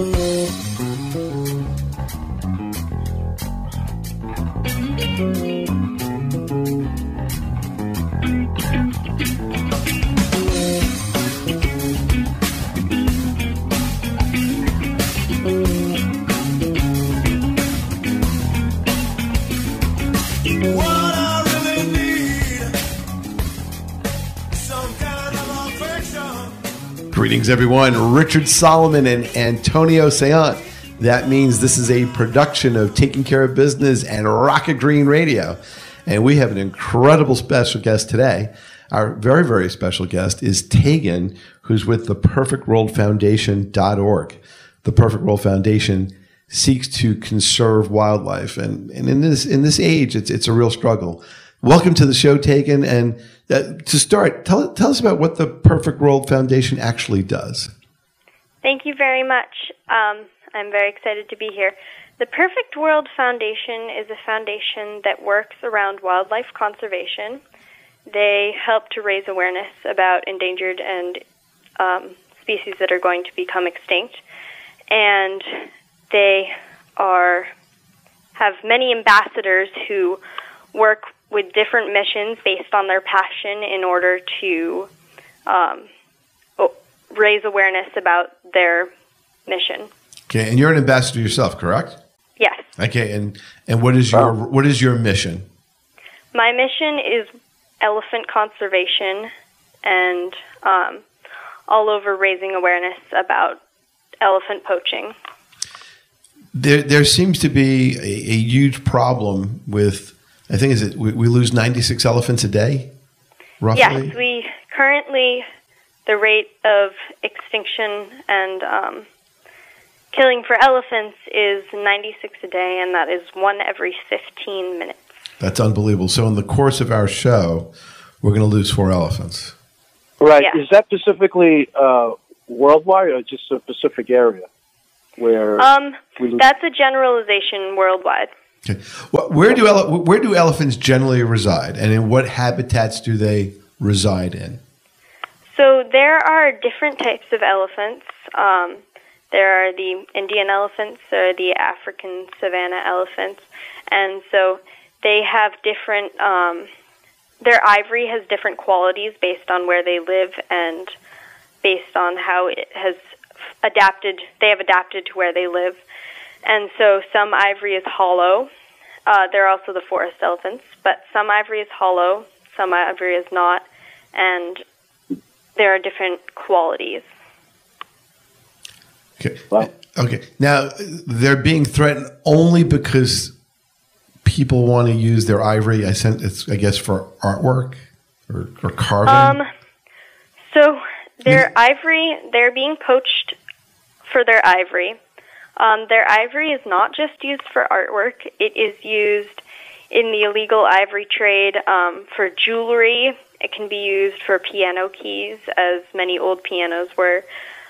below. Greetings, everyone. Richard Solomon and Antonio Saillant. That means this is a production of Taking Care of Business and Rock It Green Radio. And we have an incredible special guest today. Our very, very special guest is Taegen, who's with the perfectworldfoundation.org. The Perfect World Foundation seeks to conserve wildlife. And, and in this, in this age, it's, it's a real struggle. Welcome to the show, Taegen. And uh, to start, tell, tell us about what the Perfect World Foundation actually does. Thank you very much. Um, I'm very excited to be here. The Perfect World Foundation is a foundation that works around wildlife conservation. They help to raise awareness about endangered and um, species that are going to become extinct, and they are have many ambassadors who work with different missions based on their passion in order to um, raise awareness about their mission. Okay, and you're an ambassador yourself, correct? Yes. Okay, and and what is your what is your mission? My mission is elephant conservation and um, all over raising awareness about elephant poaching. There, there seems to be a, a huge problem with I think is it we, we lose 96 elephants a day, roughly. Yes, we currently the rate of extinction and um, killing for elephants is 96 a day, and that is one every 15 minutes. That's unbelievable. So, in the course of our show, we're going to lose four elephants. Right. Yeah. Is that specifically uh, worldwide or just a specific area where? Um, that's a generalization worldwide. Okay. Well, where do ele- where do elephants generally reside, and in what habitats do they reside in? So there are different types of elephants. Um, there are the Indian elephants, are the African savanna elephants, and so they have different. Um, their ivory has different qualities based on where they live and based on how it has adapted. They have adapted to where they live. And so some ivory is hollow. Uh, there are also the forest elephants, but some ivory is hollow, some ivory is not, and there are different qualities. Okay. Well, okay. Now they're being threatened only because people want to use their ivory. I sent it's I guess for artwork or, or carving. Um. So their ivory, they're being poached for their ivory. Um, their ivory is not just used for artwork, it is used in the illegal ivory trade um, for jewelry. It can be used for piano keys, as many old pianos were.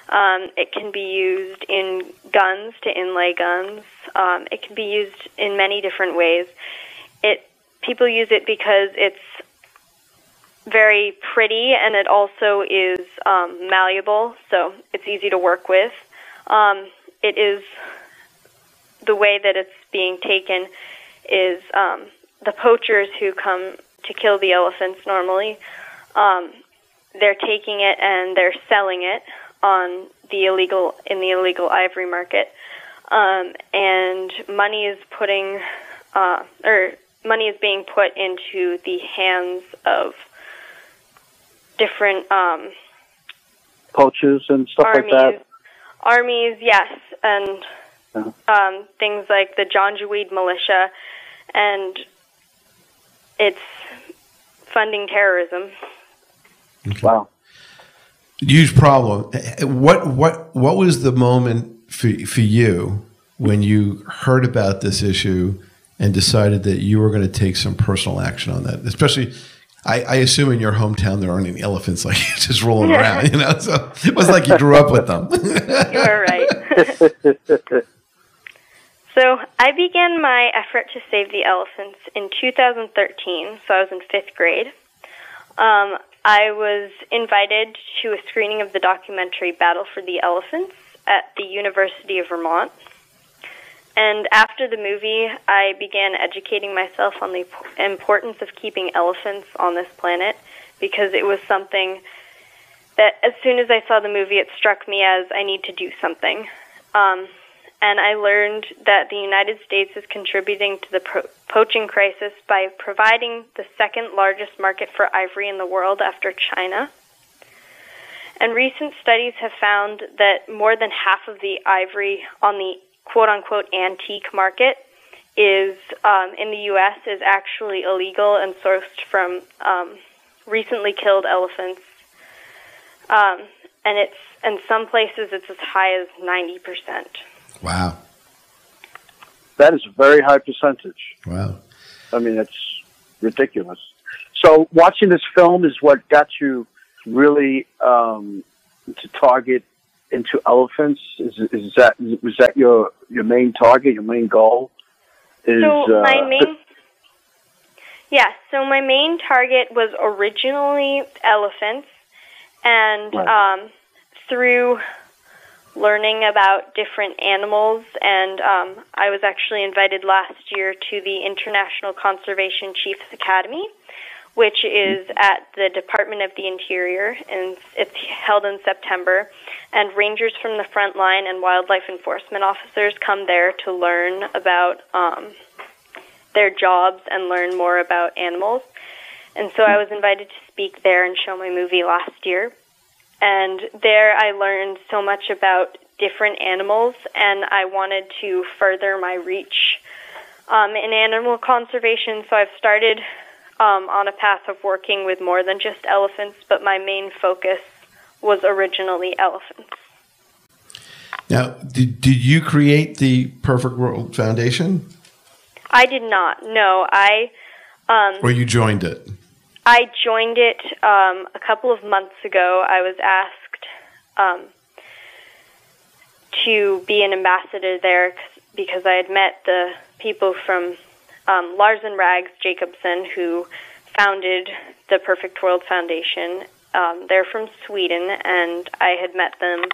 Um, it can be used in guns to inlay guns. Um, it can be used in many different ways. It people use it because it's very pretty and it also is um, malleable, so it's easy to work with. Um, it is the way that it's being taken is um, the poachers who come to kill the elephants normally. Um, they're taking it and they're selling it on the illegal in the illegal ivory market, um, and money is putting uh, or money is being put into the hands of different um, poachers and stuff armies, like that. Armies, yes, and uh-huh. um, things like the Janjaweed militia, and it's funding terrorism. Okay. Wow, huge problem. What what what was the moment for for you when you heard about this issue and decided that you were going to take some personal action on that, especially? I, I, assume in your hometown there aren't any elephants like just rolling around, you know. So it was like you grew up with them. You're right. so I began my effort to save the elephants in 2013. So I was in fifth grade. Um, I was invited to a screening of the documentary Battle for the Elephants at the University of Vermont. And after the movie, I began educating myself on the importance of keeping elephants on this planet because it was something that as soon as I saw the movie, it struck me as I need to do something. Um, and I learned that the United States is contributing to the pro- poaching crisis by providing the second largest market for ivory in the world after China. And recent studies have found that more than half of the ivory on the quote unquote antique market is um, in the U.S. is actually illegal and sourced from um, recently killed elephants. Um, and it's in some places it's as high as ninety percent. Wow, that is a very high percentage. Wow, I mean it's ridiculous. So watching this film is what got you really um, to target into elephants? Is, is that was that your your main target, your main goal? Is, so my uh, main, yeah. So my main target was originally elephants, and right. um, through learning about different animals, and um, I was actually invited last year to the International Conservation Chiefs Academy which is at the Department of the Interior, and it's held in September. And rangers from the front line and wildlife enforcement officers come there to learn about um, their jobs and learn more about animals. And so I was invited to speak there and show my movie last year. And there I learned so much about different animals, and I wanted to further my reach um, in animal conservation. So I've started um, on a path of working with more than just elephants, but my main focus was originally elephants. Now, did, did you create the Perfect World Foundation? I did not. No, I. Um, or you joined it? I joined it um, a couple of months ago. I was asked um, to be an ambassador there because I had met the people from um, Lars and Rags Jacobson, who founded the Perfect World Foundation. Um, they're from Sweden, and I had met them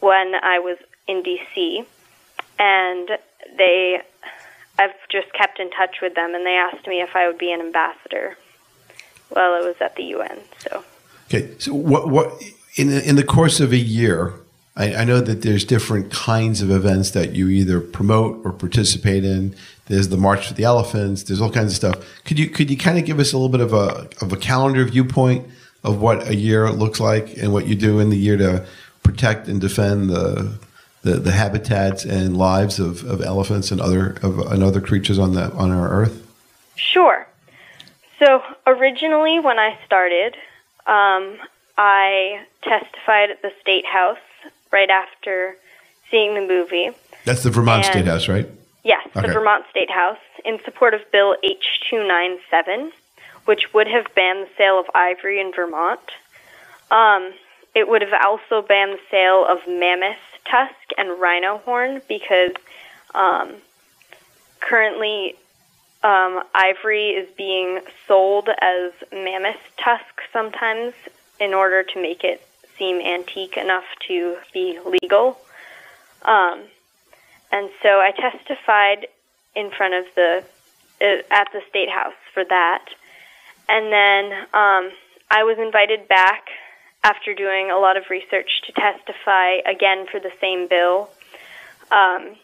when I was in DC, and they, I've just kept in touch with them, and they asked me if I would be an ambassador while I was at the UN. So, okay, so what what in the, in the course of a year, I, I, know that there's different kinds of events that you either promote or participate in. There's the March for the Elephants. There's all kinds of stuff. Could you could you kind of give us a little bit of a of a calendar viewpoint of what a year looks like and what you do in the year to protect and defend the the, the habitats and lives of, of elephants and other of and other creatures on the on our earth? Sure. So originally, when I started, um, I testified at the state house right after seeing the movie. That's the Vermont and, State House, right? Yes, okay. the Vermont State House in support of Bill H297, which would have banned the sale of ivory in Vermont. Um, it would have also banned the sale of mammoth tusk and rhino horn because um, currently um, ivory is being sold as mammoth tusk sometimes in order to make it seem antique enough to be legal. Um, and so I testified in front of the uh, at the state house for that, and then um, I was invited back after doing a lot of research to testify again for the same bill. Um,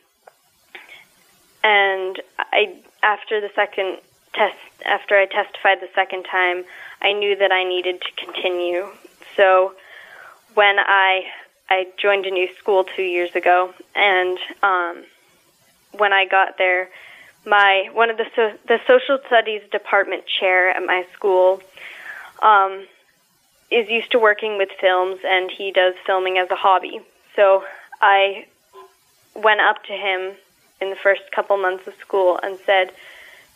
and I, after the second test, after I testified the second time, I knew that I needed to continue. So when I I joined a new school two years ago, and um, when I got there, my one of the so, the social studies department chair at my school um, is used to working with films, and he does filming as a hobby. So I went up to him in the first couple months of school and said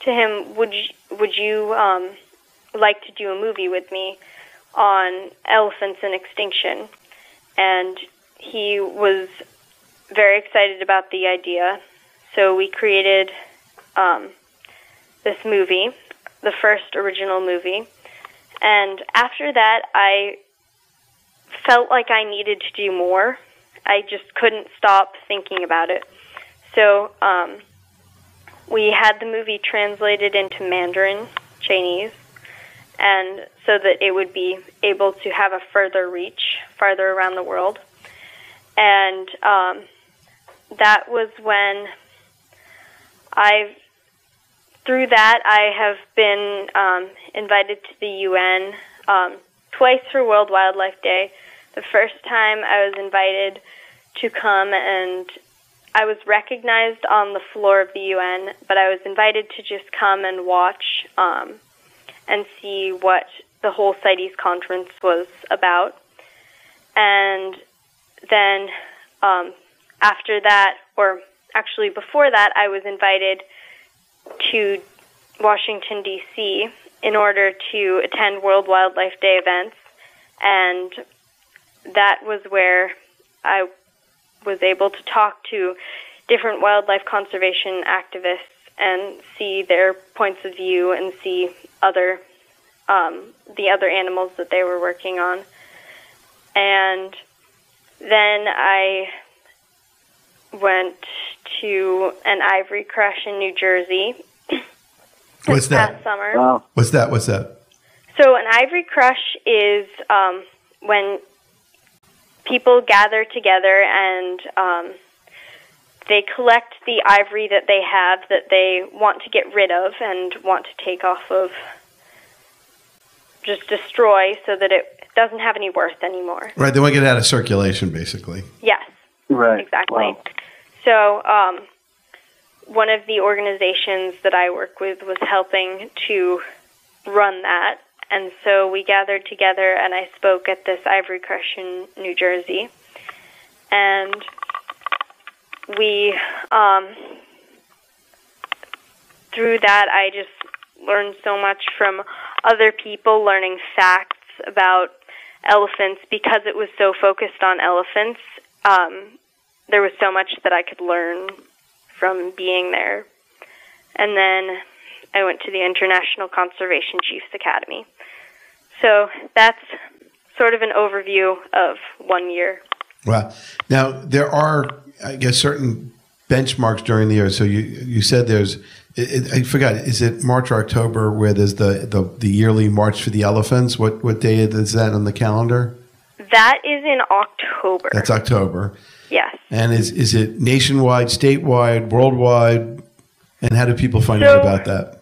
to him, "Would you, would you um, like to do a movie with me?" on elephants in extinction. And he was very excited about the idea. So we created um, this movie, the first original movie. And after that, I felt like I needed to do more. I just couldn't stop thinking about it. So um, we had the movie translated into Mandarin Chinese, and so that it would be able to have a further reach farther around the world. And um, that was when I've through that I have been um, invited to the UN um, twice for World Wildlife Day. The first time I was invited to come and I was recognized on the floor of the UN, but I was invited to just come and watch um, and see what the whole CITES conference was about. And then um, after that, or actually before that, I was invited to Washington, D.C. in order to attend World Wildlife Day events. And that was where I was able to talk to different wildlife conservation activists and see their points of view and see other um, the other animals that they were working on. And then I went to an ivory crush in New Jersey. What's that? summer. Wow. What's that? What's that? So an ivory crush is um, when people gather together and um, they collect the ivory that they have that they want to get rid of and want to take off of, just destroy so that it doesn't have any worth anymore. Right. They want to get it out of circulation, basically. Yes. Right. Exactly. Wow. So, um, one of the organizations that I work with was helping to run that. And so we gathered together and I spoke at this Ivory Crush in New Jersey. And we, um, through that, I just learned so much from other people, learning facts about elephants because it was so focused on elephants. Um, there was so much that I could learn from being there. And then I went to the International Conservation Chiefs Academy. So that's sort of an overview of one year. Wow. Now there are, I guess, certain benchmarks during the year. So you you said there's, it, I forgot, is it March or October where there's the, the the yearly March for the Elephants? What what day is that on the calendar? That is in October. That's October. yes. And is is it nationwide, statewide, worldwide? And how do people find So- out about that?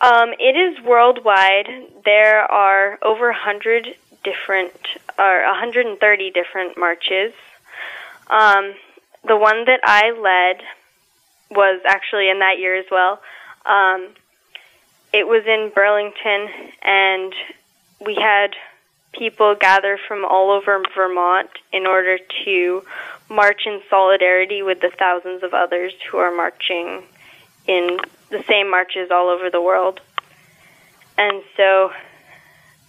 Um, it is worldwide. There are over 100 different, or 130 different marches. Um, the one that I led was actually in that year as well. Um, it was in Burlington, and we had people gather from all over Vermont in order to march in solidarity with the thousands of others who are marching in the same marches all over the world. And so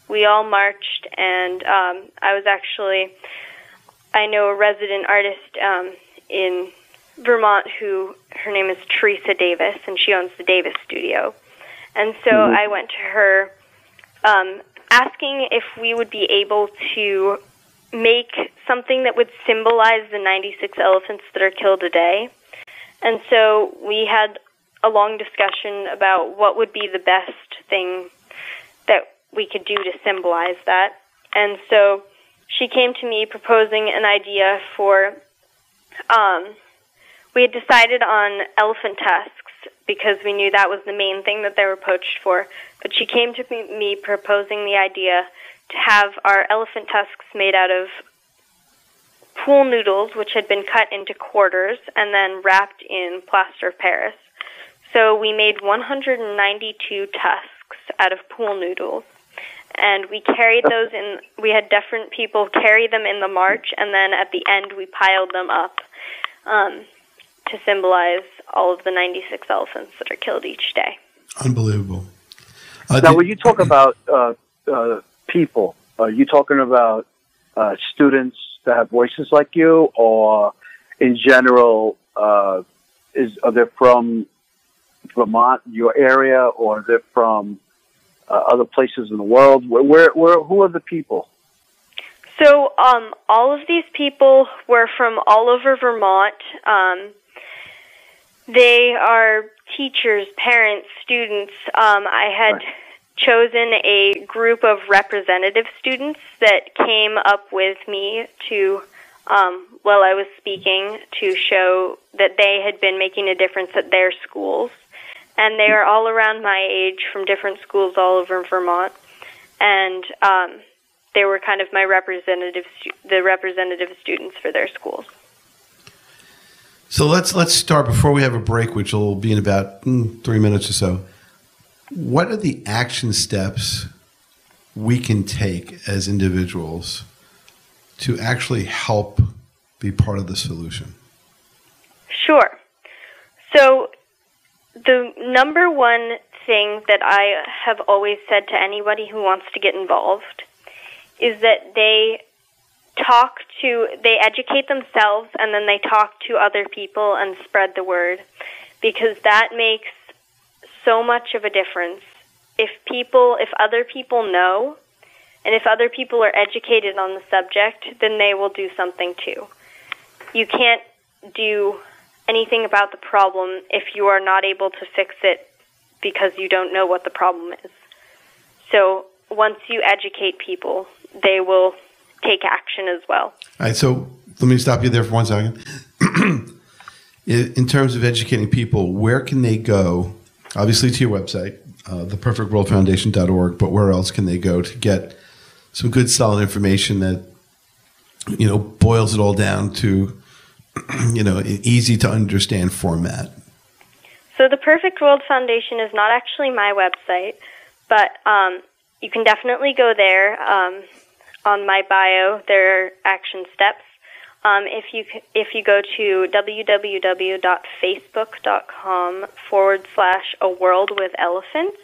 we all marched, and um, I was actually, I know a resident artist um, in Vermont who, her name is Teresa Davis, and she owns the Davis Studio. And so I went to her um, asking if we would be able to make something that would symbolize the 96 elephants that are killed a day. And so we had a long discussion about what would be the best thing we could do to symbolize that. And so she came to me proposing an idea for um, we had decided on elephant tusks because we knew that was the main thing that they were poached for. But she came to me, proposing the idea to have our elephant tusks made out of pool noodles, which had been cut into quarters and then wrapped in plaster of Paris. So we made 192 tusks out of pool noodles. And we carried those in, we had different people carry them in the march, and then at the end we piled them up um, to symbolize all of the 96 elephants that are killed each day. Unbelievable. Uh, Now, when you talk about uh, uh, people, are you talking about uh, students that have voices like you, or in general, uh, is are they from Vermont, your area, or are they from uh, other places in the world? Where, where, where, who are the people? So, um, all of these people were from all over Vermont. Um, they are teachers, parents, students. Um, I had Right. chosen a group of representative students that came up with me to, um, while I was speaking, to show that they had been making a difference at their schools. And they are all around my age from different schools all over Vermont. And um, they were kind of my representative, the representative students for their schools. So let's let's start before we have a break, which will be in about mm, three minutes or so. What are the action steps we can take as individuals to actually help be part of the solution? Sure. So, the number one thing that I have always said to anybody who wants to get involved is that they talk to, they educate themselves and then they talk to other people and spread the word because that makes so much of a difference. If people, if other people know, and if other people are educated on the subject, then they will do something too. You can't do anything about the problem if you are not able to fix it because you don't know what the problem is. So once you educate people, they will take action as well. All right, so let me stop you there for one second. In terms of educating people, where can they go? Obviously, to your website, uh, theperfectworldfoundation.org, but where else can they go to get some good, solid information that, you know, boils it all down to, you know, easy to understand format? So the Perfect World Foundation is not actually my website, but um, you can definitely go there. Um, on my bio, there are action steps. Um, if you if you go to www.facebook.com forward slash a world with elephants,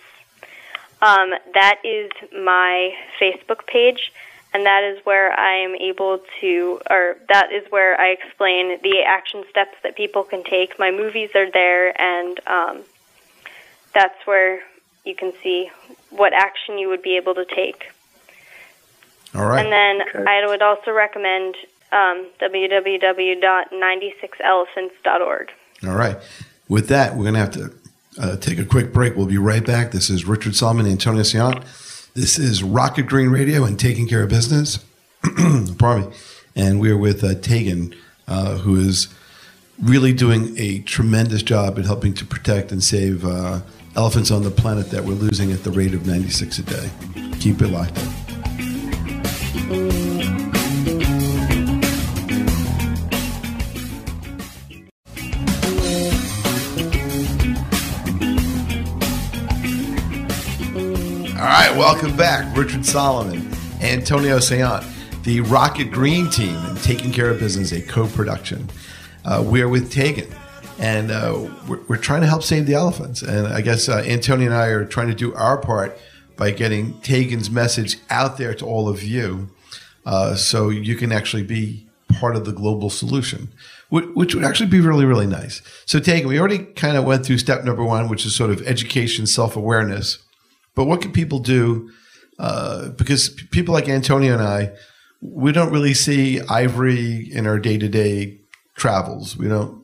um, that is my Facebook page, and that is where I am able to, or that is where I explain the action steps that people can take. My movies are there, and um, that's where you can see what action you would be able to take. All right. And then Okay. I would also recommend um, www.96elephants.org. All right. With that, we're going to have to uh, take a quick break. We'll be right back. This is Richard Solomon, and Antonio Saillant. This is Rock It Green Radio and Taking Care of Business. Pardon me. And we're with uh, Taegen, uh, who is really doing a tremendous job in helping to protect and save uh, elephants on the planet that we're losing at the rate of 96 a day. Keep it locked Richard Solomon, Antonio Saillant, the Rock It Green team, and Taking Care of Business, a co production. Uh, we're with Taegen, and uh, we're, we're trying to help save the elephants. And I guess uh, Antonio and I are trying to do our part by getting Taegen's message out there to all of you uh, so you can actually be part of the global solution, which, which would actually be really, really nice. So, Taegen, we already kind of went through step number one, which is sort of education, self awareness. But what can people do? Uh, because people like Antonio and I, we don't really see ivory in our day to day travels. We don't.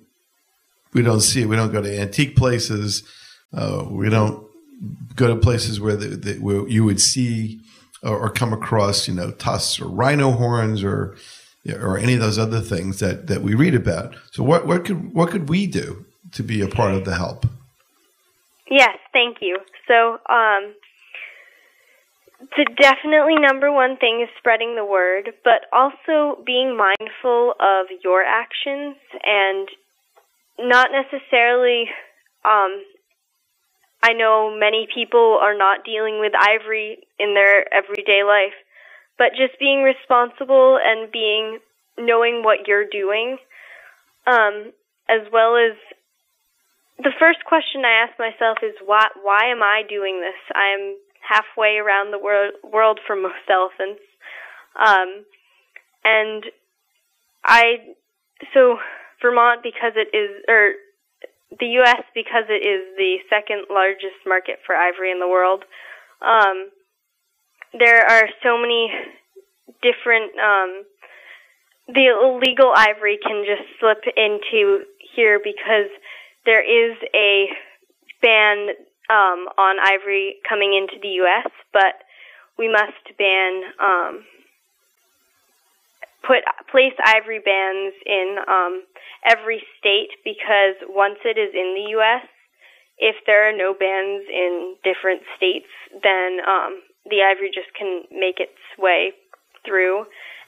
We don't see it. We don't go to antique places. Uh, we don't go to places where, the, the, where you would see or, or come across, you know, tusks or rhino horns or or any of those other things that, that we read about. So what what could what could we do to be a part of the help? Yes, thank you. So, um, the definitely number one thing is spreading the word, but also being mindful of your actions and not necessarily. Um, I know many people are not dealing with ivory in their everyday life, but just being responsible and being knowing what you're doing, um, as well as the first question I ask myself is why why am I doing this? I'm halfway around the world world for most elephants. Um, and I so Vermont because it is or the US because it is the second largest market for ivory in the world. Um, there are so many different. Um, the illegal ivory can just slip into here because there is a ban um, on ivory coming into the U.S., but we must ban um, put place ivory bans in um, every state because once it is in the U.S., if there are no bans in different states, then um, the ivory just can make its way through.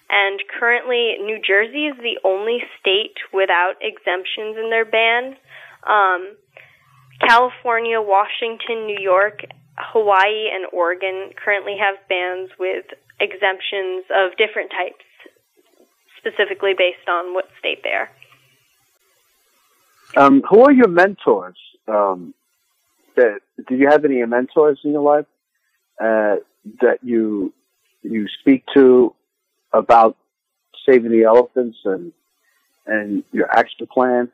And currently, New Jersey is the only state without exemptions in their ban. Um, California, Washington, New York, Hawaii, and Oregon currently have bans with exemptions of different types, specifically based on what state they are. Um, who are your mentors? Um, that, do you have any mentors in your life uh, that you you speak to about saving the elephants and and your action plan?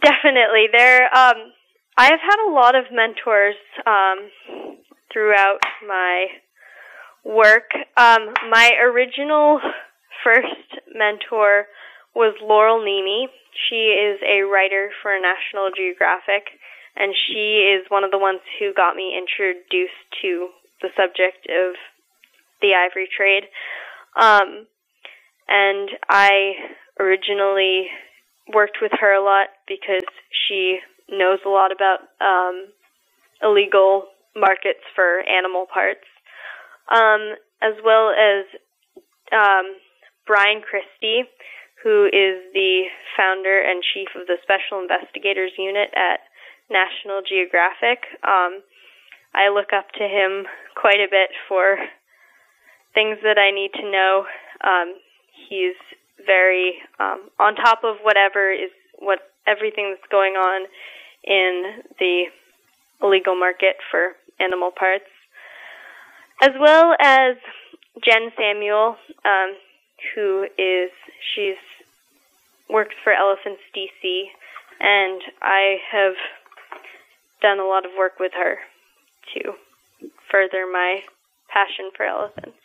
Definitely, there. Um, I have had a lot of mentors um, throughout my work. Um, my original first mentor was Laurel Neme. She is a writer for National Geographic, and she is one of the ones who got me introduced to the subject of the ivory trade. Um, and I originally worked with her a lot because she knows a lot about um, illegal markets for animal parts, um, as well as um, Bryan Christy, who is the founder and chief of the Special Investigators Unit at National Geographic. Um, I look up to him quite a bit for things that I need to know. Um, he's very um, on top of whatever is what everything that's going on in the illegal market for animal parts, as well as Jen Samuel, um, who is she's works for Elephants DC, and I have done a lot of work with her to further my passion for elephants.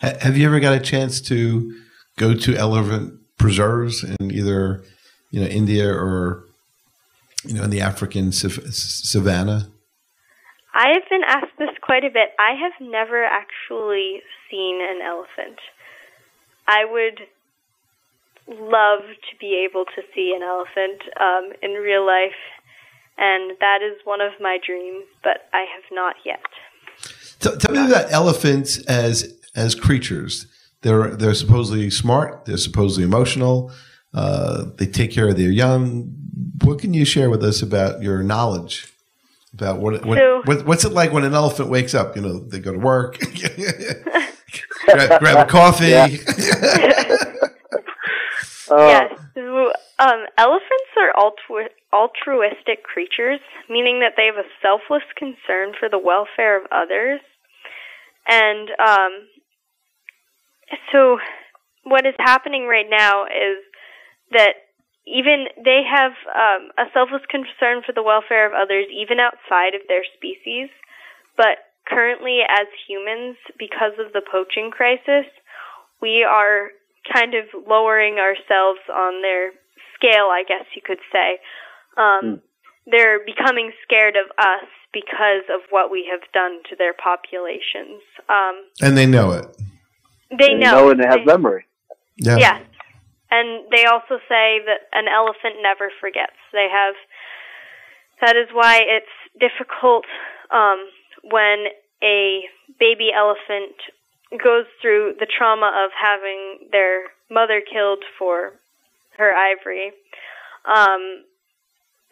Have you ever got a chance to go to elephant preserves in either you know India or you know in the African savannah? I have been asked this quite a bit. I have never actually seen an elephant. I would love to be able to see an elephant um, in real life, and that is one of my dreams, but I have not yet. Tell, tell me about elephants as as creatures. They're they're supposedly smart. They're supposedly emotional. Uh, they take care of their young. What can you share with us about your knowledge about what, what, so, what what's it like when an elephant wakes up? You know, they go to work, grab, grab, a coffee. Yeah. uh, yes. So, um, elephants are altru- altruistic creatures, meaning that they have a selfless concern for the welfare of others. And um, so what is happening right now is that even they have um, a selfless concern for the welfare of others, even outside of their species. But currently, as humans, because of the poaching crisis, we are kind of lowering ourselves on their scale, I guess you could say. Um, mm. They're becoming scared of us because of what we have done to their populations. Um, and they know it. They know. know and they have memory. Yeah. Yes. And they also say that an elephant never forgets. They have. That is why it's difficult um, when a baby elephant goes through the trauma of having their mother killed for her ivory. Um,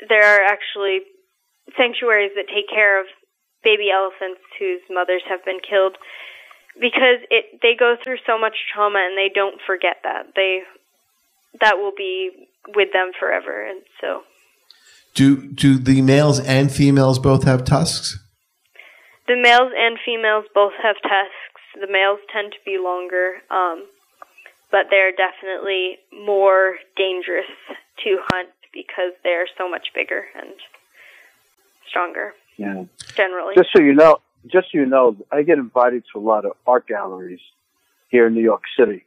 there are actually sanctuaries that take care of baby elephants whose mothers have been killed because it they go through so much trauma and they don't forget that. They that will be with them forever. And so do do the males and females both have tusks? the males and females both have tusks. The males tend to be longer um, but they're definitely more dangerous to hunt because they're so much bigger and stronger yeah. generally. Just so you know just so you know, I get invited to a lot of art galleries here in New York City,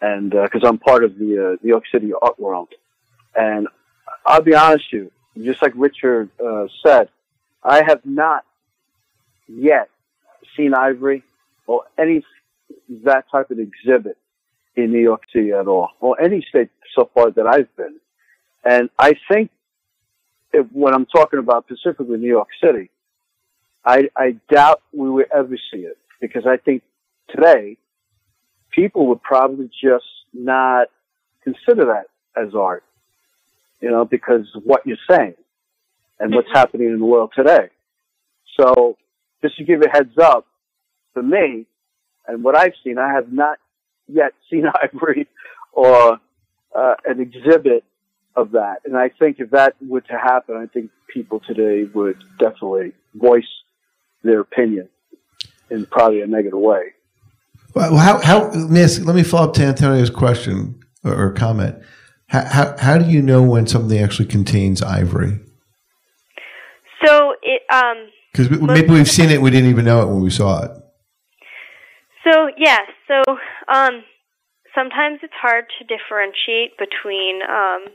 and because uh, I'm part of the uh, New York City art world, and I'll be honest with you, just like Richard uh, said, I have not yet seen ivory or any that type of exhibit in New York City at all, or any state so far that I've been. And I think if, when I'm talking about specifically New York City, I, I doubt we will ever see it because I think today people would probably just not consider that as art, you know, because of what you're saying and what's happening in the world today. So just to give a heads up, for me and what I've seen, I have not yet seen ivory or uh, an exhibit of that. And I think if that were to happen, I think people today would definitely voice their opinion in probably a negative way. Well, how, how let, me ask, let me follow up to Antonio's question or, or comment. How, how, how, do you know when something actually contains ivory? So it um because maybe we've seen it, we didn't even know it when we saw it. So yeah, so um, sometimes it's hard to differentiate between um,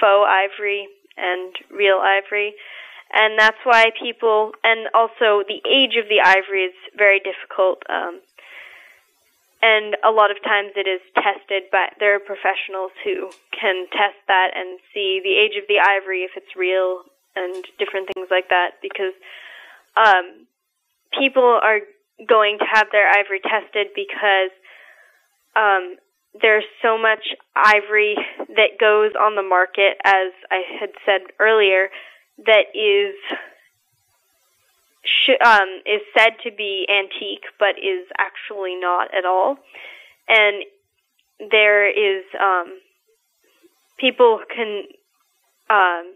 faux ivory and real ivory. And that's why people, and also the age of the ivory is very difficult. Um, and a lot of times it is tested, but there are professionals who can test that and see the age of the ivory if it's real and different things like that because um, people are going to have their ivory tested because um, there's so much ivory that goes on the market, as I had said earlier, that is sh- um, is said to be antique, but is actually not at all. And there is um, people can um,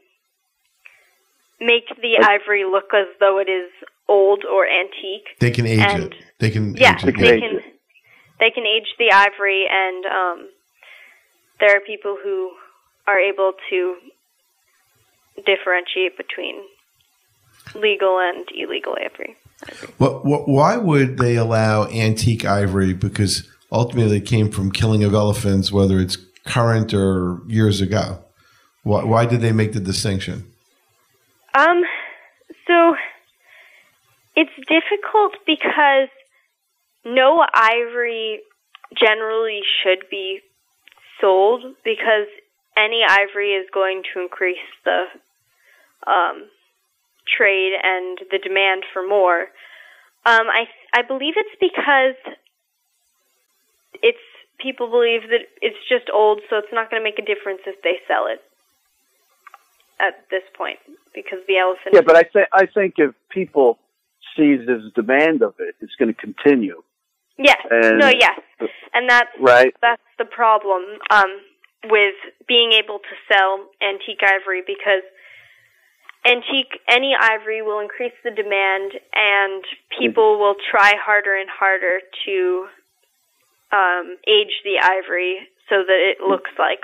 make the ivory look as though it is old or antique. They can age and, it. They can yeah, age it. they can they can age the ivory, and um, there are people who are able to differentiate between legal and illegal ivory. What, what, why would they allow antique ivory? Because ultimately, it came from killing of elephants, whether it's current or years ago. Why, why did they make the distinction? Um, so it's difficult because no ivory generally should be sold because any ivory is going to increase the um, trade and the demand for more. Um, I I believe it's because it's people believe that it's just old, so it's not going to make a difference if they sell it at this point because the elephant. Yeah, but I think I think if people sees this demand of it, it's going to continue. Yes. And, no. Yes. And that's right. That's the problem um, with being able to sell antique ivory because antique any ivory will increase the demand, and people will try harder and harder to um, age the ivory so that it looks like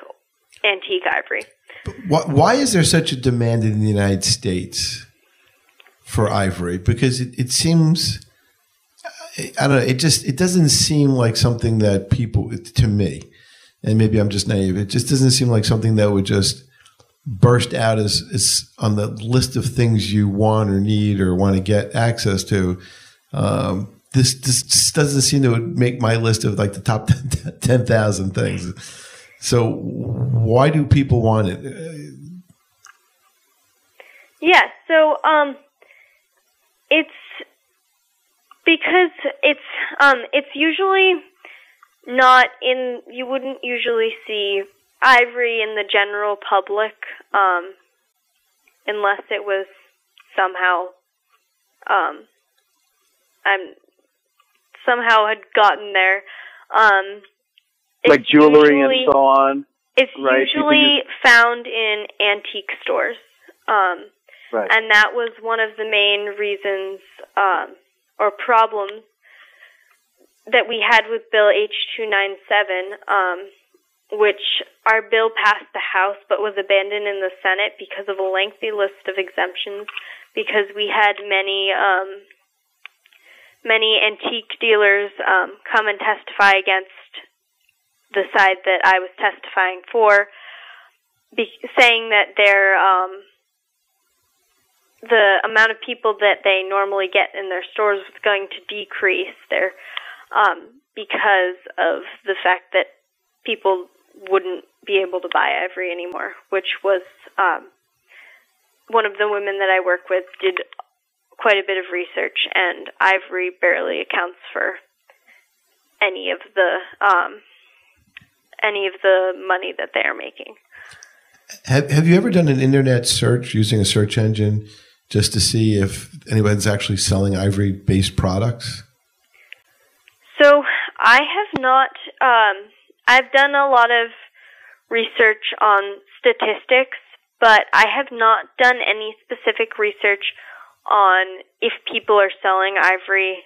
antique ivory. Why is there such a demand in the United States for ivory? Because it, it seems I don't know. It just it doesn't seem like something that people to me, and maybe I'm just naive. It just doesn't seem like something that would just burst out as, as on the list of things you want or need or want to get access to. Um, this this doesn't seem to make my list of like the top ten thousand things. So why do people want it? Yeah. So um, it's because it's um it's usually not in you wouldn't usually see ivory in the general public um unless it was somehow um I'm somehow had gotten there um like jewelry usually, and so on it's right? usually found in antique stores um right. and that was one of the main reasons um or problems that we had with Bill H297, um, which our bill passed the House but was abandoned in the Senate because of a lengthy list of exemptions, because we had many um, many antique dealers um, come and testify against the side that I was testifying for, be- saying that their um, the amount of people that they normally get in their stores was going to decrease there um, because of the fact that people wouldn't be able to buy ivory anymore, which was um, one of the women that I work with did quite a bit of research, and ivory barely accounts for any of the um, any of the money that they are making. Have Have you ever done an internet search using a search engine just to see if anyone's actually selling ivory based products? So I have not. Um, I've done a lot of research on statistics, but I have not done any specific research on if people are selling ivory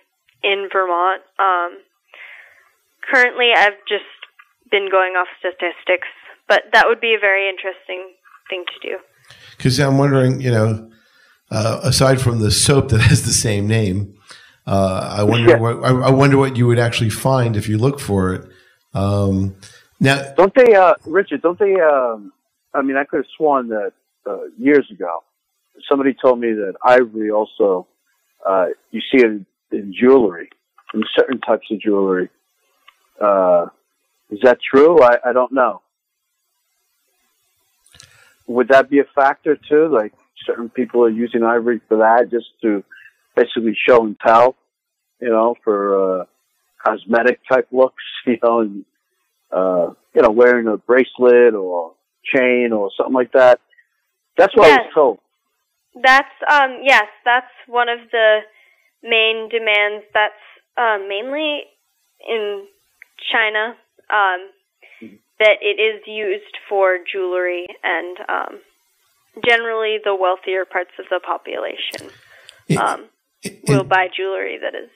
in Vermont. Um, currently, I've just been going off statistics, but that would be a very interesting thing to do. Because I'm wondering, you know, uh, aside from the soap that has the same name, uh, I wonder Yeah. what I, I wonder what you would actually find if you look for it. Um, now, Don't they, uh, Richard? Don't they? Um, I mean, I could have sworn that uh, years ago somebody told me that ivory also uh, you see it in, jewelry, in certain types of jewelry. Uh, is that true? I, I don't know. Would that be a factor too? Like certain people are using ivory for that, just to basically show and tell, you know, for uh, cosmetic type looks, you know, and uh, you know, wearing a bracelet or chain or something like that. That's what I Yes. was told. That's um yes, that's one of the main demands. That's um, mainly in China. Um, that it is used for jewelry and um, generally the wealthier parts of the population um, in, will buy jewelry that is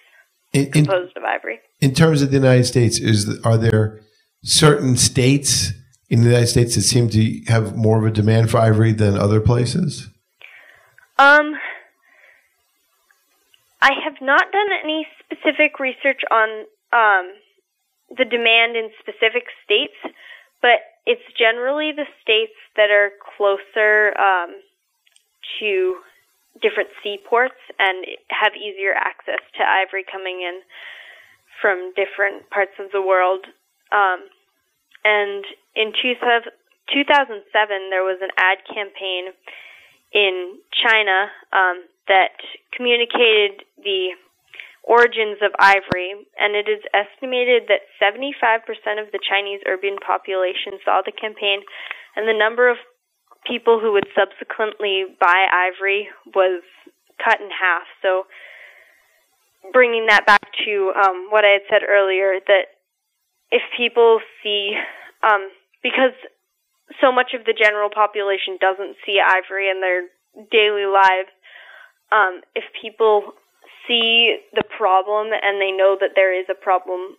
in, in, composed of ivory. In terms of the United States, is are there certain states in the United States that seem to have more of a demand for ivory than other places? Um, I have not done any specific research on um, the demand in specific states, but it's generally the states that are closer um, to different seaports and have easier access to ivory coming in from different parts of the world. Um, and in 2000, 2007, there was an ad campaign in China um, that communicated the origins of ivory, and it is estimated that 75% of the Chinese urban population saw the campaign, and the number of people who would subsequently buy ivory was cut in half. So, bringing that back to um, what I had said earlier, that if people see, um, because so much of the general population doesn't see ivory in their daily lives, um, if people see the problem and they know that there is a problem,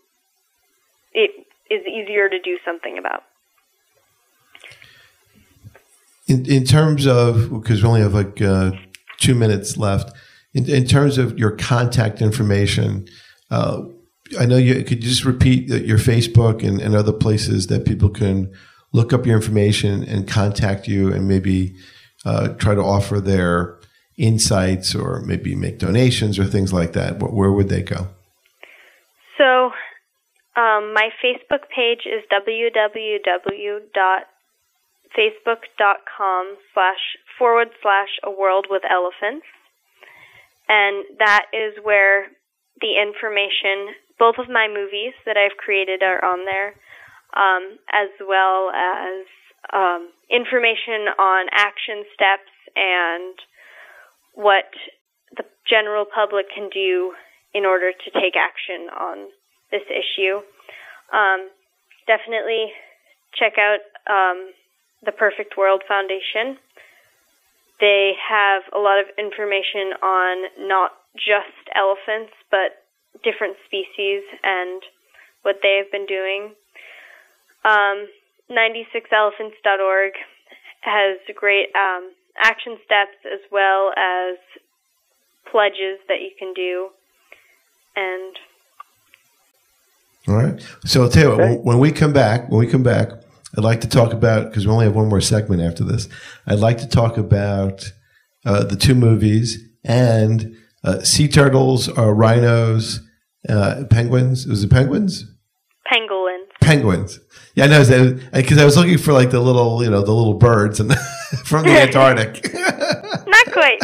it is easier to do something about. In, in terms of, because we only have like uh, two minutes left, in, in terms of your contact information, uh, I know you could you just repeat your Facebook and, and other places that people can look up your information and contact you and maybe uh, try to offer their insights or maybe make donations or things like that. Where would they go? So, um, my Facebook page is www.facebook.com slash forward slash a world with elephants. And that is where the information, both of my movies that I've created are on there, um, as well as um, information on action steps and what the general public can do in order to take action on this issue. Um, definitely check out um, the Perfect World Foundation. They have a lot of information on not just elephants, but different species and what they have been doing. Um, 96elephants.org has great um, action steps as well as pledges that you can do. and all right. So I'll tell you what, when we come back, when we come back, I'd like to talk about because we only have one more segment after this. I'd like to talk about uh, the two movies and uh, sea turtles or rhinos, uh, penguins. Was it penguins? Pangolins. Penguins. Yeah, I know because I was looking for like the little, you know, the little birds and from the Antarctic. Not quite.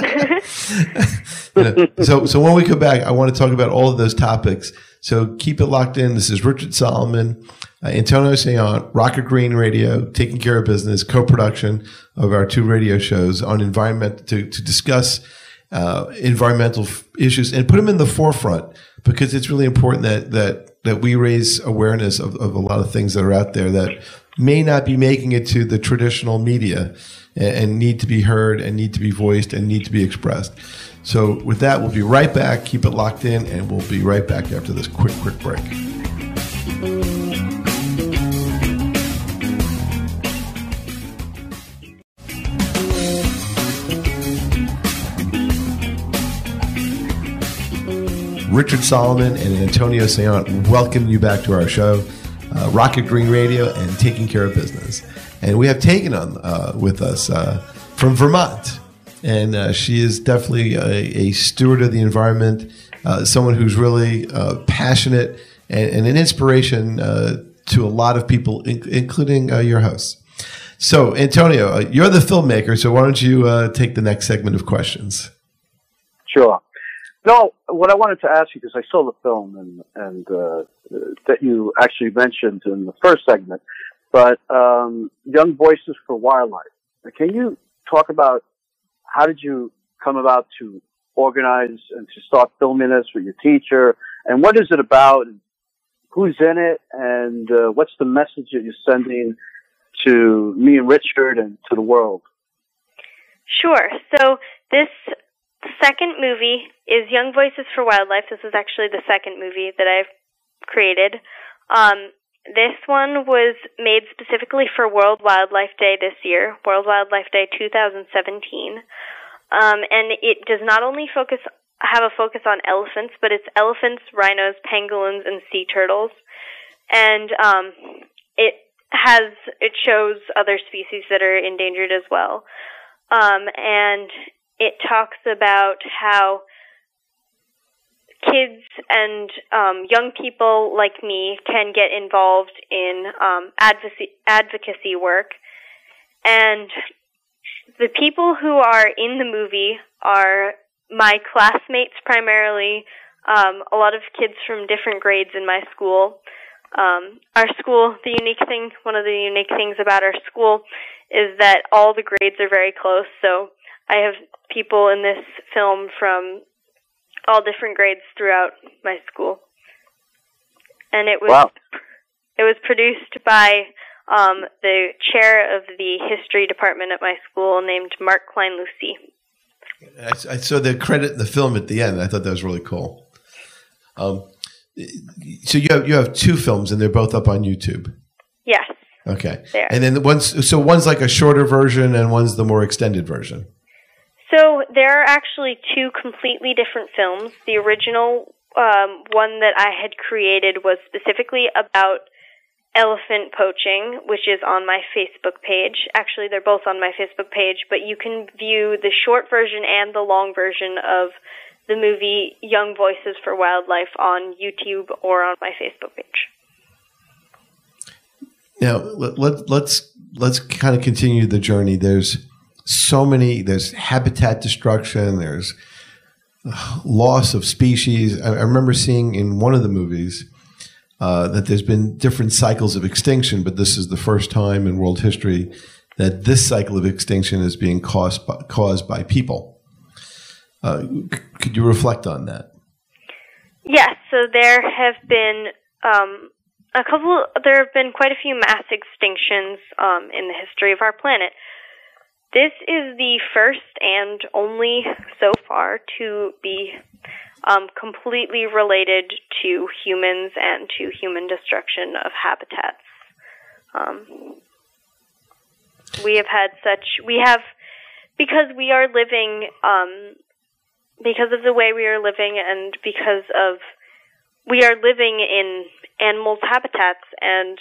you know, so, so when we come back, I want to talk about all of those topics. So keep it locked in. This is Richard Solomon, uh, Antonio Saillant, Rock It Green Radio, taking care of business, co-production of our two radio shows on environment to, to discuss uh, environmental f- issues and put them in the forefront because it's really important that that that we raise awareness of, of a lot of things that are out there that may not be making it to the traditional media and, and need to be heard and need to be voiced and need to be expressed. So with that, we'll be right back. Keep it locked in, and we'll be right back after this quick, quick break. Richard Solomon and Antonio Saillant welcome you back to our show, uh, Rock It Green Radio and Taking Care of Business. And we have Taegen on uh, with us uh, from Vermont. And uh, she is definitely a, a, steward of the environment, uh, someone who's really uh, passionate and, and, an inspiration to a lot of people, in, including your hosts. So, Antonio, you're the filmmaker, so why don't you take the next segment of questions? Sure. No, what I wanted to ask you because I saw the film and and uh, that you actually mentioned in the first segment, but um, Young Voices for Wildlife. Can you talk about how did you come about to organize and to start filming this with your teacher, and what is it about? Who's in it, and uh, what's the message that you're sending to me and Richard and to the world? Sure. So this second movie is Young Voices for Wildlife. This is actually the second movie that I've created. Um, this one was made specifically for World Wildlife Day this year, World Wildlife Day 2017. Um, and it does not only focus have a focus on elephants, but it's elephants, rhinos, pangolins, and sea turtles. And um, it has it shows other species that are endangered as well. Um, and it talks about how kids and um, young people like me can get involved in um, advocacy, advocacy work. And the people who are in the movie are my classmates primarily, um, a lot of kids from different grades in my school. Um, our school, the unique thing, one of the unique things about our school is that all the grades are very close. So I have people in this film from all different grades throughout my school. And it was wow. it was produced by um, the chair of the history department at my school named Mark Klein Lucy. I, I saw the credit in the film at the end. I thought that was really cool. Um, so you have you have two films, and they're both up on YouTube. Yes. Okay. And then one's so one's like a shorter version, and one's the more extended version. So there are actually two completely different films. The original um, one that I had created was specifically about elephant poaching, which is on my Facebook page. Actually, they're both on my Facebook page, but you can view the short version and the long version of the movie Young Voices for Wildlife on YouTube or on my Facebook page. Now, let, let, let's let's kind of continue the journey. There's so many. There's habitat destruction. There's loss of species. I, I, remember seeing in one of the movies uh, that there's been different cycles of extinction, but this is the first time in world history that this cycle of extinction is being caused by, caused by people. Uh, could you reflect on that? Yes. So there have been um, a couple. There have been quite a few mass extinctions um, in the history of our planet. This is the first and only so far to be um, completely related to humans and to human destruction of habitats. Um, we have had such, we have, because we are living, um, because of the way we are living and because of we are living in animals' habitats, and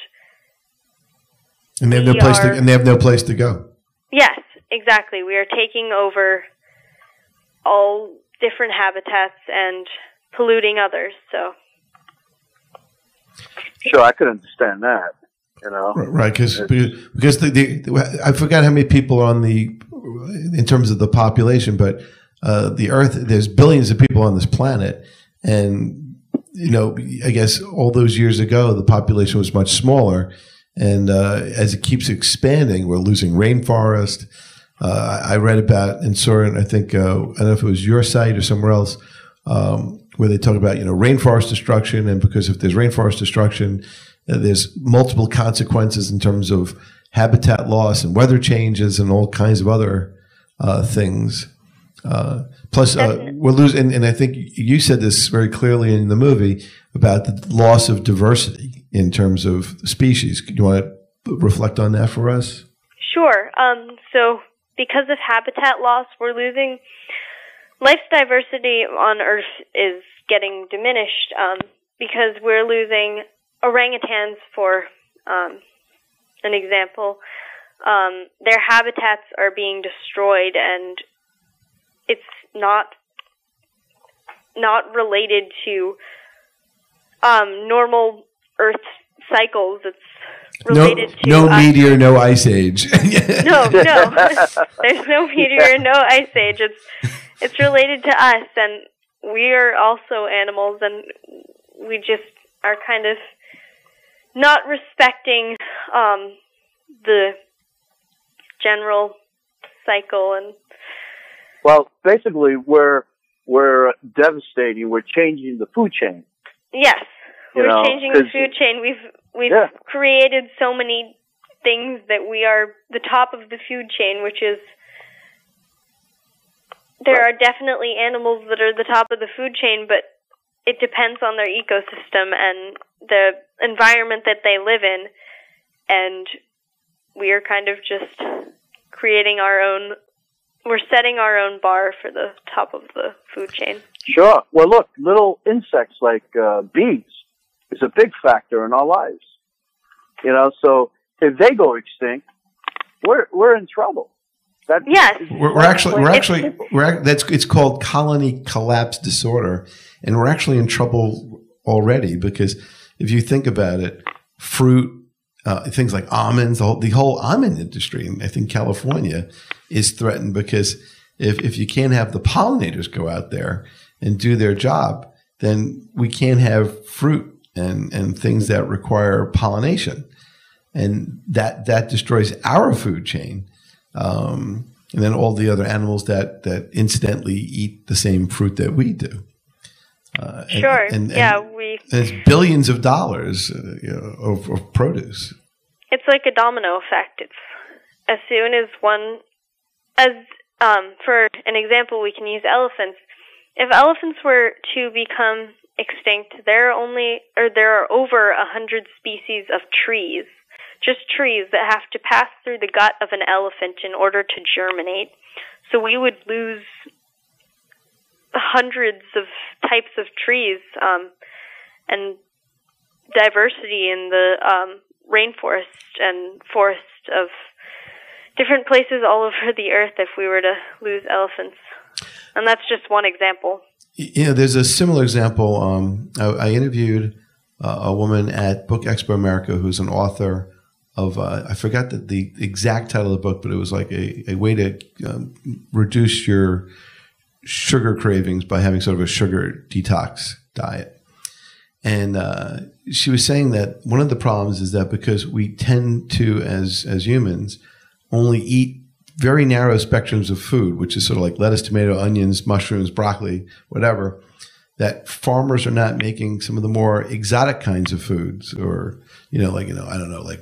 and they have no place are- to and they have no place to go. yes, exactly, we are taking over all different habitats and polluting others. So Sure, I could understand that. You know, Right, because because the, the I forgot how many people are on the in terms of the population, but uh, the Earth there's billions of people on this planet, and you know I guess all those years ago the population was much smaller, and uh, as it keeps expanding, we're losing rainforest. Uh, I read about and saw it. I think uh, I don't know if it was your site or somewhere else um, where they talk about you know rainforest destruction, and because if there's rainforest destruction, uh, there's multiple consequences in terms of habitat loss and weather changes and all kinds of other uh, things. Uh, plus, uh, we're losing, and I think you said this very clearly in the movie about the loss of diversity in terms of species. Do you want to reflect on that for us? Sure. Um, so, because of habitat loss, we're losing life's diversity on Earth is getting diminished um, because we're losing orangutans, for um, an example. Um, their habitats are being destroyed, and it's not not related to um, normal Earth cycles. It's No, to no us meteor, no ice age. no, no. There's no meteor, no ice age. It's it's related to us, and we are also animals, and we just are kind of not respecting um, the general cycle. And well, basically, we're we're devastating. We're changing the food chain. yes, You we're know, changing the food chain. We've we've Yeah. created so many things that we are the top of the food chain, which is there are definitely animals that are the top of the food chain, but it depends on their ecosystem and the environment that they live in. And we are kind of just creating our own, we're setting our own bar for the top of the food chain. Sure. Well, look, little insects like uh, bees is a big factor in our lives. You know, so if they go extinct, we're we're in trouble. That Yes. We're, we're actually we're actually we're that's it's called colony collapse disorder, and we're actually in trouble already because if you think about it, fruit, uh, things like almonds, the whole, the whole almond industry, in, I think California, is threatened because if if you can't have the pollinators go out there and do their job, then we can't have fruit and and things that require pollination, and that that destroys our food chain um, and then all the other animals that that incidentally eat the same fruit that we do. Uh, and- Sure. and, and- yeah, we. it's billions of dollars uh, you know, of, of produce. It's like a domino effect. It's as soon as one, as um, for an example, we can use elephants. If elephants were to become extinct, there are only or there are over a hundred species of trees, just trees that have to pass through the gut of an elephant in order to germinate. So we would lose hundreds of types of trees um, and diversity in the um, rainforest and forest of different places all over the earth if we were to lose elephants. And that's just one example. You know, there's a similar example. Um, I, I interviewed uh, a woman at Book Expo America who's an author of, uh, I forgot the, the exact title of the book, but it was like a, a way to um, reduce your sugar cravings by having sort of a sugar detox diet. And uh, she was saying that one of the problems is that because we tend to, as as humans, only eat very narrow spectrums of food, which is sort of like lettuce, tomato, onions, mushrooms, broccoli, whatever, that farmers are not making some of the more exotic kinds of foods or, you know, like, you know, I don't know, like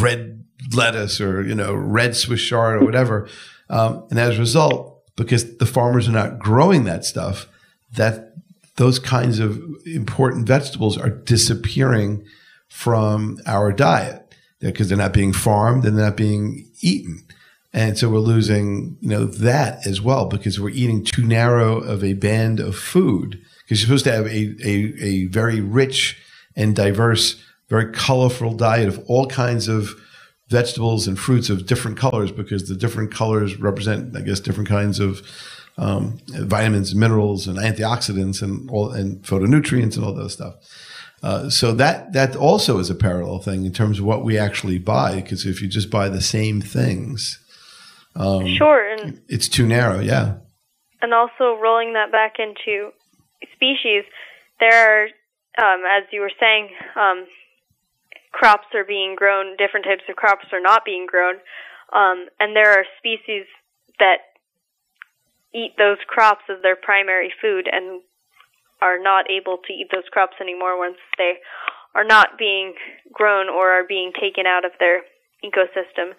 red lettuce or, you know, red Swiss chard or whatever. Um, and as a result, because the farmers are not growing that stuff, that those kinds of important vegetables are disappearing from our diet because they're not being farmed, and they're not being eaten. And so we're losing, you know, that as well because we're eating too narrow of a band of food because you're supposed to have a, a, a very rich and diverse, very colorful diet of all kinds of vegetables and fruits of different colors because the different colors represent, I guess, different kinds of um, vitamins, and minerals, and antioxidants, and all and phytonutrients and all those stuff. Uh, so that that also is a parallel thing in terms of what we actually buy. Because if you just buy the same things, um, sure, and it's too narrow. Yeah, and also rolling that back into species, there are, um, as you were saying, um, crops are being grown. Different types of crops are not being grown, um, and there are species that eat those crops as their primary food and are not able to eat those crops anymore once they are not being grown or are being taken out of their ecosystem.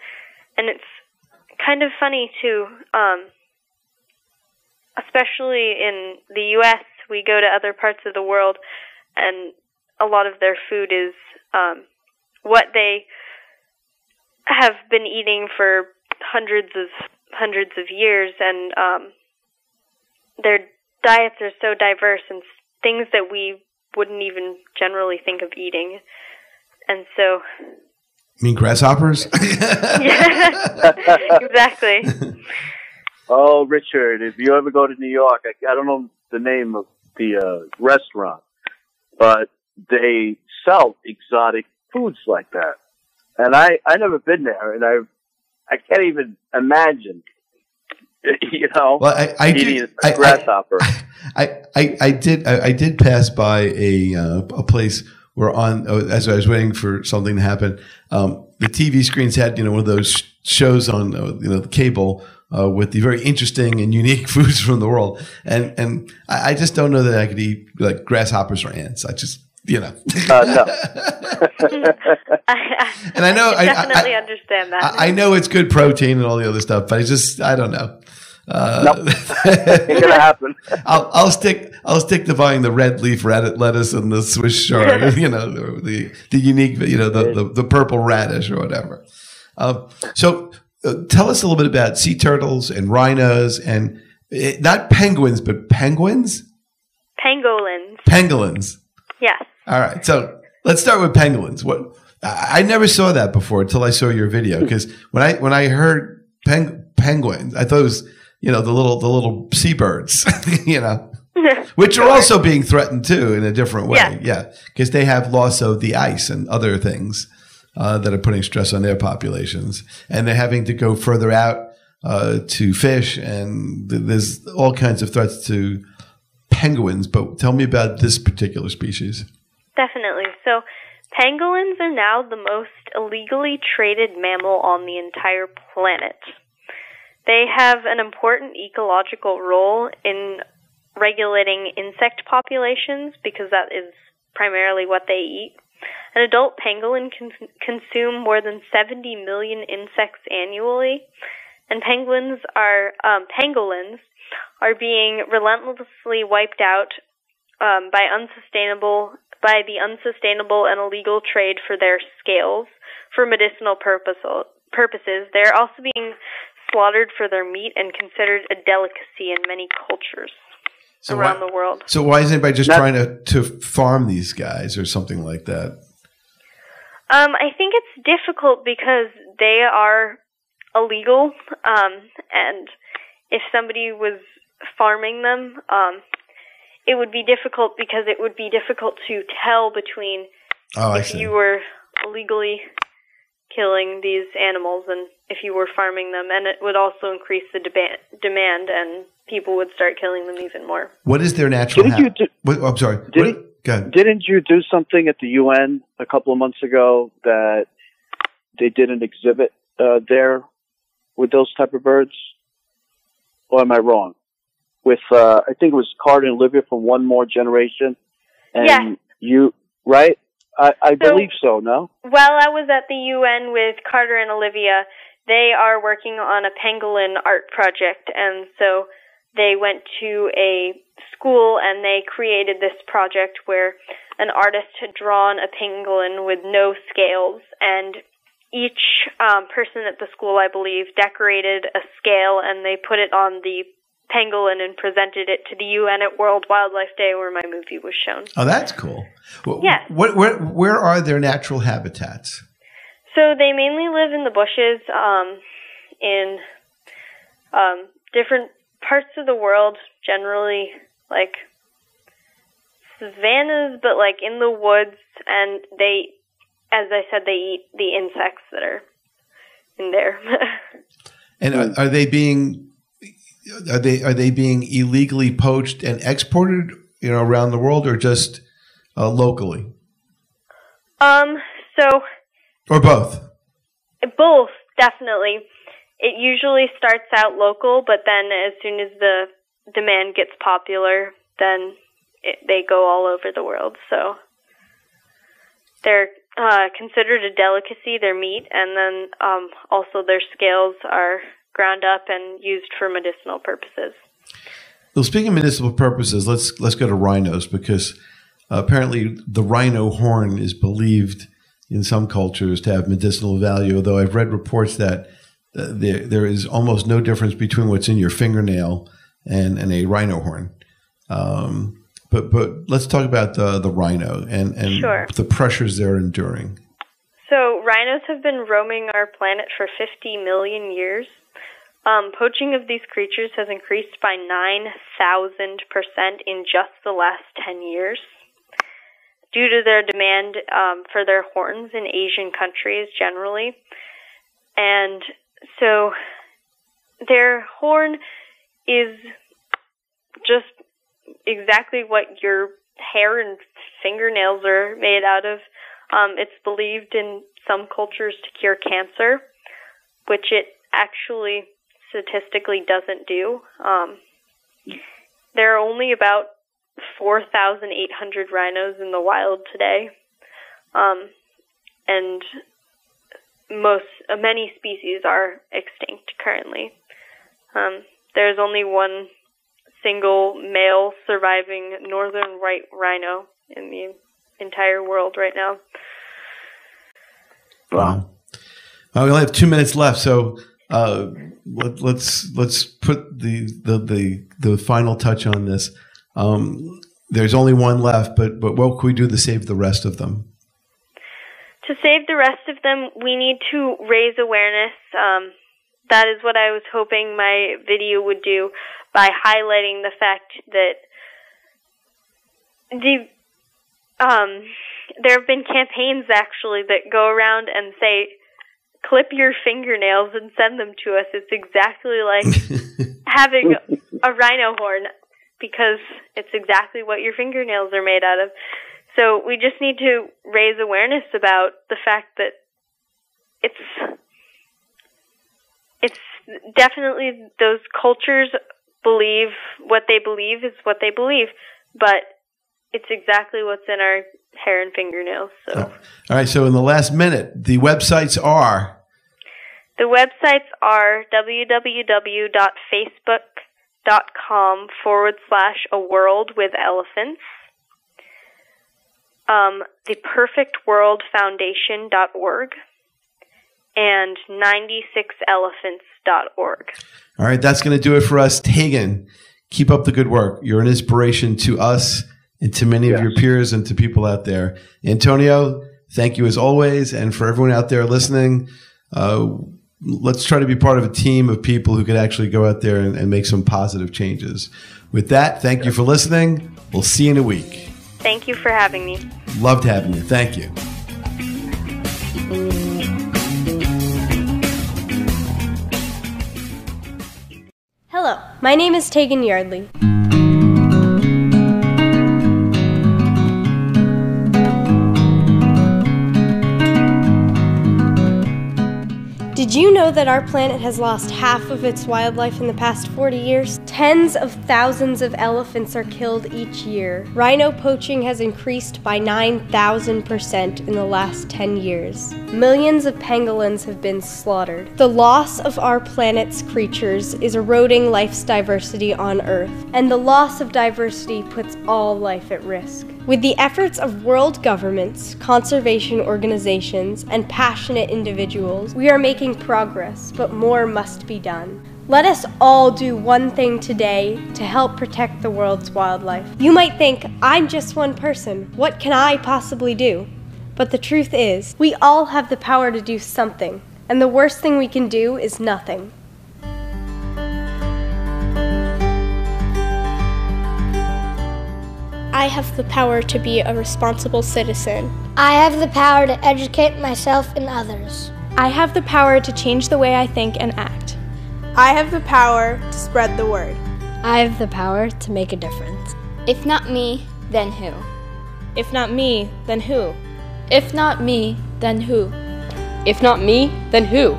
And it's kind of funny too, um, especially in the U.S. We go to other parts of the world, and a lot of their food is um, what they have been eating for hundreds of hundreds of years, and um, their diets are so diverse and things that we wouldn't even generally think of eating. And so I mean grasshoppers? yeah, exactly. Oh, Richard, if you ever go to New York, I, I don't know the name of the uh, restaurant, but they sell exotic foods like that. And I I never been there, and I I can't even imagine you know, well, I, I eating did, a grasshopper. I, I, I did I, I, did pass by a uh, a place where on uh, as I was waiting for something to happen, um, the TV screens had you know one of those shows on uh, you know the cable uh, with the very interesting and unique foods from the world, and and I, I, just don't know that I could eat like grasshoppers or ants. I just you know. Uh, no. and I know I, definitely I, understand that. I, know it's good protein and all the other stuff, but I just I don't know. Uh, nope. Ain't gonna happen. I'll, I'll stick. I'll stick to buying the red leaf lettuce and the Swiss chard. you know, the the unique. You know, the the, the purple radish or whatever. Uh, so, uh, tell us a little bit about sea turtles and rhinos and it, not penguins, but penguins. Pangolins. Pangolins. Yes. All right. So let's start with pangolins. What I, I never saw that before until I saw your video because when I when I heard peng, penguins, I thought it was you know the little the little seabirds, you know, which are also being threatened too in a different way. Yeah, because yeah. they have loss of the ice and other things uh, that are putting stress on their populations, and they're having to go further out uh, to fish, and th- there's all kinds of threats to penguins. But tell me about this particular species. Definitely. So. Pangolins are now the most illegally traded mammal on the entire planet. They have an important ecological role in regulating insect populations because that is primarily what they eat. An adult pangolin can consume more than 70 million insects annually, and penguins are um, pangolins are being relentlessly wiped out um, by unsustainable by the unsustainable and illegal trade for their scales for medicinal purpose, purposes. They're also being slaughtered for their meat and considered a delicacy in many cultures so around why, the world. So why is anybody just Not, trying to, to farm these guys or something like that? Um, I think it's difficult because they are illegal, um, and if somebody was farming them, um, it would be difficult because it would be difficult to tell between oh, if you were illegally killing these animals and if you were farming them, and it would also increase the deba- demand, and people would start killing them even more. What is their natural? Didn't you do, what, oh, I'm sorry. Did what, didn't you do something at the UN a couple of months ago that they did an exhibit uh, there with those type of birds? Or am I wrong? With uh, I think it was Carter and Olivia from One More Generation, and yes. you right? I, I so, believe so. No. While I was at the UN with Carter and Olivia, they are working on a pangolin art project, and so they went to a school and they created this project where an artist had drawn a pangolin with no scales, and each um, person at the school, I believe, decorated a scale and they put it on the pangolin and presented it to the UN at World Wildlife Day, where my movie was shown. Oh, that's cool. Well, Yes. What, where, where are their natural habitats? So they mainly live in the bushes, um, in um, different parts of the world, generally like savannas, but like in the woods, and they, as I said, they eat the insects that are in there. And are, are they being are they are they being illegally poached and exported, you know, around the world, or just uh, locally, um, so or both? both definitely. It usually starts out local, but then as soon as the demand gets popular, then it, they go all over the world. So they're uh, considered a delicacy, their meat, and then um, also their scales are ground up and used for medicinal purposes. Well, speaking of municipal purposes, let's let's go to rhinos because uh, apparently the rhino horn is believed in some cultures to have medicinal value. Although I've read reports that uh, there there is almost no difference between what's in your fingernail and and a rhino horn. Um, but but let's talk about the the rhino and and Sure. the pressures they're enduring. So rhinos have been roaming our planet for 50 million years. Um, poaching of these creatures has increased by 9,000% in just the last 10 years due to their demand um, for their horns in Asian countries generally. And so their horn is just exactly what your hair and fingernails are made out of. Um, it's believed in some cultures to cure cancer, which it actually statistically doesn't do. Um, there are only about 4,800 rhinos in the wild today, um, and most uh, many species are extinct currently. Um, there's only one single male surviving northern white rhino in the entire world right now. Wow. Uh, we only have two minutes left, so uh, let, let's let's put the, the the the final touch on this. Um, there's only one left, but but what can we do to save the rest of them? To save the rest of them, we need to raise awareness. Um, that is what I was hoping my video would do by highlighting the fact that the um, there have been campaigns actually that go around and say, "Clip your fingernails and send them to us." It's exactly like having a rhino horn because it's exactly what your fingernails are made out of. So we just need to raise awareness about the fact that it's it's definitely those cultures believe what they believe is what they believe, but it's exactly what's in our hair and fingernails. So oh. All right. So in the last minute, the websites are the websites are www.facebook.com forward slash a world with elephants. Um, the perfectworldfoundation.org and 96elephants.org. all right. That's going to do it for us. Taegen, keep up the good work. You're an inspiration to us and to many of Yes. your peers and to people out there. Antonio, thank you as always, and for everyone out there listening. Uh, let's try to be part of a team of people who can actually go out there and, and make some positive changes. With that, thank you for listening. We'll see you in a week. Thank you for having me. Loved having you. Thank you. Hello, my name is Taegen Yardley. Did you know that our planet has lost half of its wildlife in the past 40 years? Tens of thousands of elephants are killed each year. Rhino poaching has increased by 9,000% in the last 10 years. Millions of pangolins have been slaughtered. The loss of our planet's creatures is eroding life's diversity on Earth, and the loss of diversity puts all life at risk. With the efforts of world governments, conservation organizations, and passionate individuals, we are making progress, but more must be done. Let us all do one thing today to help protect the world's wildlife. You might think, I'm just one person. What can I possibly do? But the truth is, we all have the power to do something, and the worst thing we can do is nothing. I have the power to be a responsible citizen. I have the power to educate myself and others. I have the power to change the way I think and act. I have the power to spread the word. I have the power to make a difference. If not me, then who? If not me, then who? If not me, then who? If not me, then who?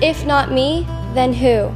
If not me, then who?